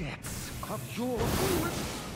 depths of your.